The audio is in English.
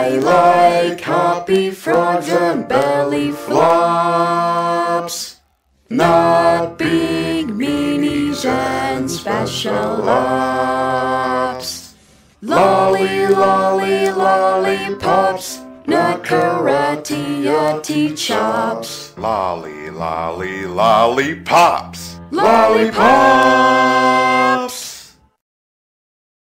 I like happy frogs and belly flops. Not big meanies and special ops. Lolly, lolly, lollipops. Not karate chops. Lolly, lolly, lollipops. Lollipops.